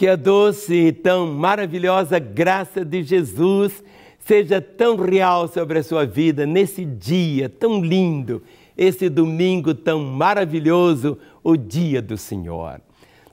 Que a doce e tão maravilhosa graça de Jesus seja tão real sobre a sua vida nesse dia tão lindo, esse domingo tão maravilhoso, o dia do Senhor.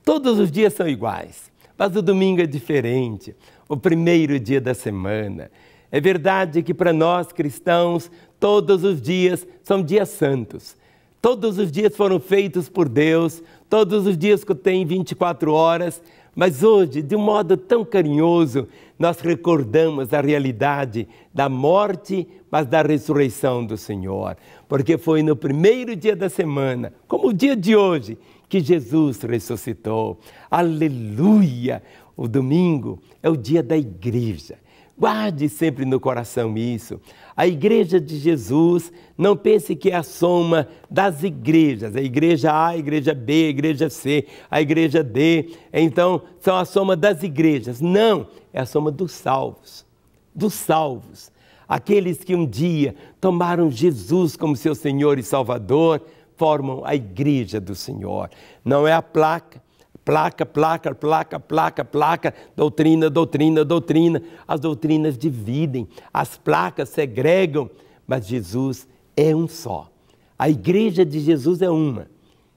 Todos os dias são iguais, mas o domingo é diferente, o primeiro dia da semana. É verdade que para nós cristãos, todos os dias são dias santos. Todos os dias foram feitos por Deus, todos os dias que tem 24 horas, mas hoje, de um modo tão carinhoso, nós recordamos a realidade da morte, mas da ressurreição do Senhor. Porque foi no primeiro dia da semana, como o dia de hoje, que Jesus ressuscitou. Aleluia! O domingo é o dia da igreja. Guarde sempre no coração isso. A igreja de Jesus, não pense que é a soma das igrejas, a igreja A, a igreja B, a igreja C, a igreja D. Então, são a soma das igrejas. Não, é a soma dos salvos. Dos salvos. Aqueles que um dia tomaram Jesus como seu Senhor e Salvador, formam a igreja do Senhor. Não é a placa, placa, placa, placa, placa, placa, doutrina, doutrina, doutrina. As doutrinas dividem, as placas segregam, mas Jesus é um só. A igreja de Jesus é uma.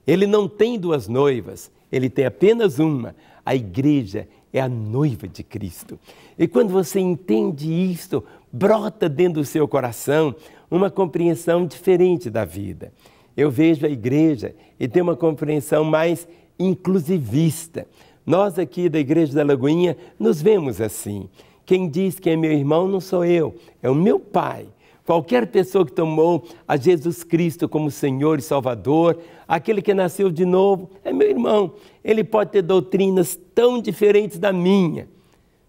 Ele não tem duas noivas, ele tem apenas uma. A igreja é a noiva de Cristo. E quando você entende isto, brota dentro do seu coração uma compreensão diferente da vida. Eu vejo a igreja e tenho uma compreensão mais inclusivista. Nós aqui da Igreja da Lagoinha nos vemos assim. Quem diz que é meu irmão não sou eu, é o meu pai. Qualquer pessoa que tomou a Jesus Cristo como Senhor e Salvador, aquele que nasceu de novo, é meu irmão. Ele pode ter doutrinas tão diferentes da minha,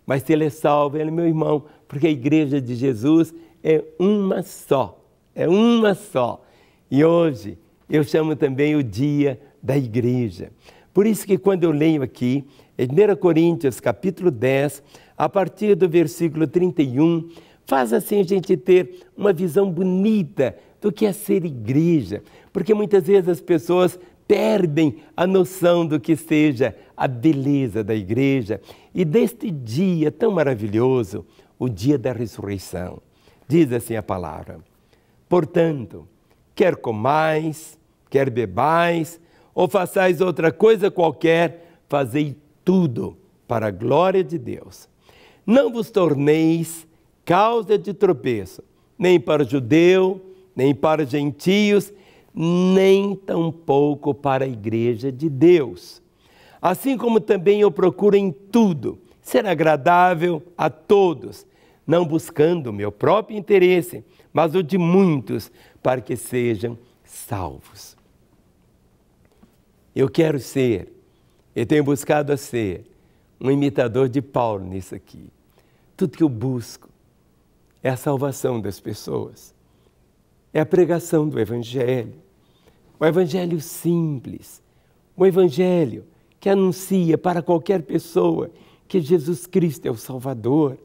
mas se ele é salvo, ele é meu irmão, porque a igreja de Jesus é uma só, é uma só. E hoje eu chamo também o dia da igreja. Por isso que quando eu leio aqui, em 1 Coríntios capítulo 10, a partir do versículo 31, faz assim a gente ter uma visão bonita do que é ser igreja, porque muitas vezes as pessoas perdem a noção do que seja a beleza da igreja e deste dia tão maravilhoso, o dia da ressurreição. Diz assim a palavra: Portanto, quer comais, quer bebais, ou façais outra coisa qualquer, fazei tudo para a glória de Deus. Não vos torneis causa de tropeço, nem para judeu, nem para os gentios, nem tampouco para a igreja de Deus. Assim como também eu procuro em tudo ser agradável a todos, não buscando o meu próprio interesse, mas o de muitos, para que sejam salvos. Eu quero ser, eu tenho buscado a ser, um imitador de Paulo nisso aqui. Tudo que eu busco é a salvação das pessoas, é a pregação do Evangelho, o Evangelho simples, o Evangelho que anuncia para qualquer pessoa que Jesus Cristo é o Salvador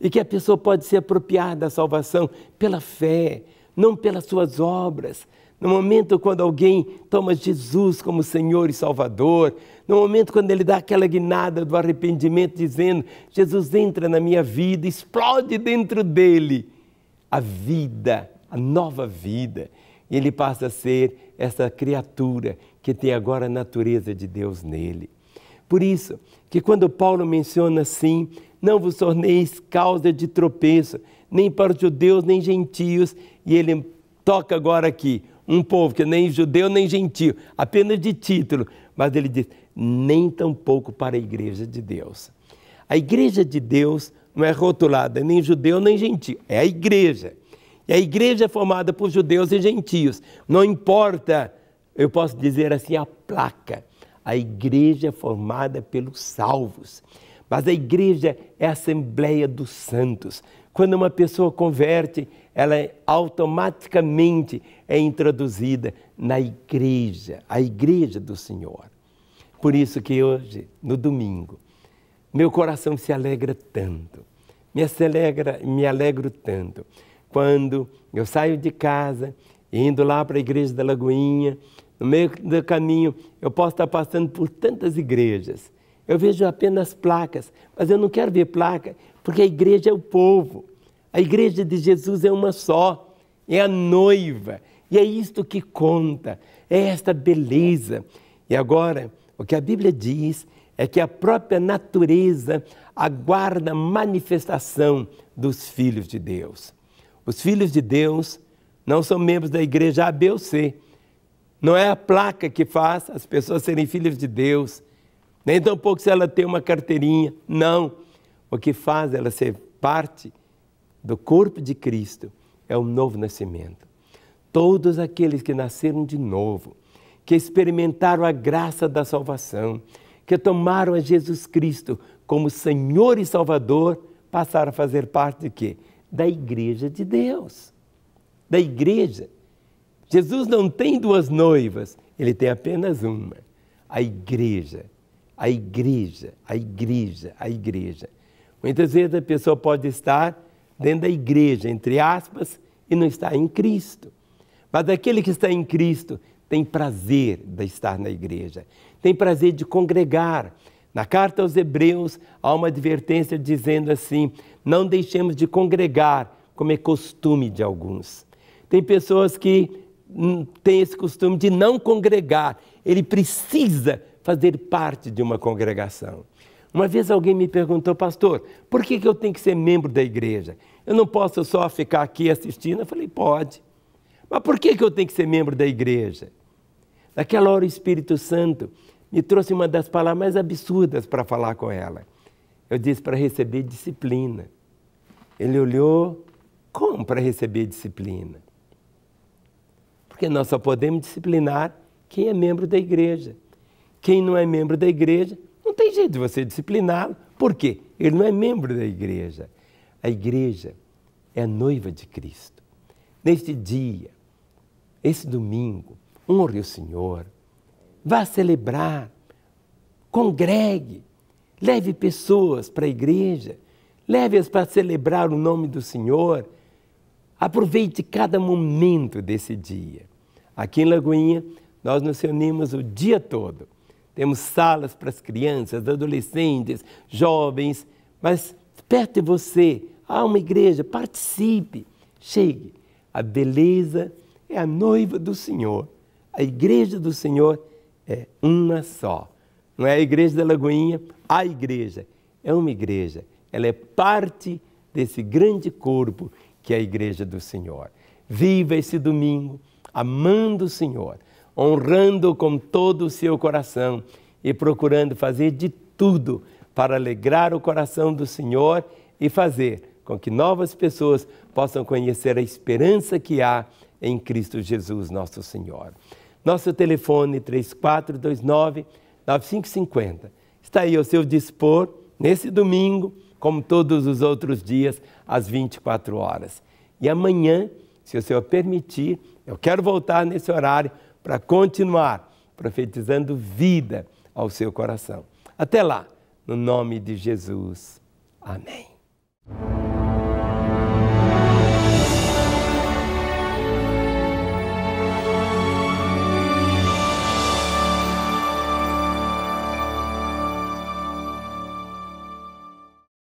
e que a pessoa pode se apropriar da salvação pela fé, não pelas suas obras, no momento quando alguém toma Jesus como Senhor e Salvador, no momento quando ele dá aquela guinada do arrependimento, dizendo: Jesus entra na minha vida, explode dentro dele a vida, a nova vida. E ele passa a ser essa criatura que tem agora a natureza de Deus nele. Por isso, que quando Paulo menciona assim, não vos torneis causa de tropeço, nem para os judeus, nem gentios, e ele toca agora aqui, um povo que nem judeu nem gentio, apenas de título, mas ele diz, nem tampouco para a igreja de Deus. A igreja de Deus não é rotulada nem judeu nem gentio, é a igreja. E a igreja é formada por judeus e gentios. Não importa, eu posso dizer assim, a placa. A igreja é formada pelos salvos. Mas a igreja é a assembleia dos santos. Quando uma pessoa converte, ela é automaticamente é introduzida na igreja, a igreja do Senhor. Por isso que hoje, no domingo, meu coração se alegra tanto, me, alegra, me alegro tanto, quando eu saio de casa, indo lá para a igreja da Lagoinha, no meio do caminho eu posso estar passando por tantas igrejas Eu vejo apenas placas, mas eu não quero ver placa, porque a igreja é o povo. A igreja de Jesus é uma só, é a noiva, e é isto que conta, é esta beleza. E agora, o que a Bíblia diz é que a própria natureza aguarda a manifestação dos filhos de Deus. Os filhos de Deus não são membros da igreja A, B ou C. Não é a placa que faz as pessoas serem filhos de Deus, nem tampouco se ela tem uma carteirinha. Não. O que faz ela ser parte do corpo de Cristo é o novo nascimento. Todos aqueles que nasceram de novo, que experimentaram a graça da salvação, que tomaram a Jesus Cristo como Senhor e Salvador, passaram a fazer parte de quê? Da igreja de Deus. Da igreja. Jesus não tem duas noivas, ele tem apenas uma. A igreja. A igreja, a igreja, a igreja. Muitas vezes a pessoa pode estar dentro da igreja, entre aspas, e não está em Cristo. Mas aquele que está em Cristo tem prazer de estar na igreja, tem prazer de congregar. Na carta aos Hebreus há uma advertência dizendo assim: não deixemos de congregar, como é costume de alguns. Tem pessoas que hum, têm esse costume de não congregar, ele precisa fazer parte de uma congregação. Uma vez alguém me perguntou, pastor, por que, que eu tenho que ser membro da igreja? Eu não posso só ficar aqui assistindo? Eu falei, pode. Mas por que, que eu tenho que ser membro da igreja? Naquela hora, o Espírito Santo me trouxe uma das palavras mais absurdas para falar com ela. Eu disse para receber disciplina. Ele olhou, como para receber disciplina? Porque nós só podemos disciplinar quem é membro da igreja. Quem não é membro da igreja, não tem jeito de você discipliná-lo. Por quê? Ele não é membro da igreja. A igreja é a noiva de Cristo. Neste dia, esse domingo, honre o Senhor. Vá celebrar, congregue, leve pessoas para a igreja, leve-as para celebrar o nome do Senhor. Aproveite cada momento desse dia. Aqui em Lagoinha, nós nos reunimos o dia todo temos salas para as crianças, adolescentes, jovens, mas perto de você há uma igreja, participe, chegue. A beleza é a noiva do Senhor. A igreja do Senhor é uma só. Não é a igreja da Lagoinha, a igreja. É uma igreja. Ela é parte desse grande corpo que é a igreja do Senhor. Viva esse domingo amando o Senhor, honrando com todo o seu coração e procurando fazer de tudo para alegrar o coração do Senhor e fazer com que novas pessoas possam conhecer a esperança que há em Cristo Jesus, nosso Senhor. Nosso telefone 3429 9550 está aí ao seu dispor nesse domingo, como todos os outros dias, às 24 horas. E amanhã, se o Senhor permitir, eu quero voltar nesse horário para continuar profetizando vida ao seu coração. Até lá, no nome de Jesus. Amém.